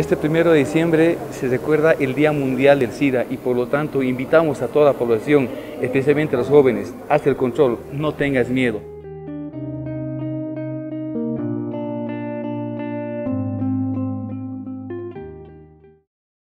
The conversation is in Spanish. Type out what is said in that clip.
Este primero de diciembre se recuerda el Día Mundial del SIDA y por lo tanto invitamos a toda la población, especialmente a los jóvenes, haz el control, no tengas miedo.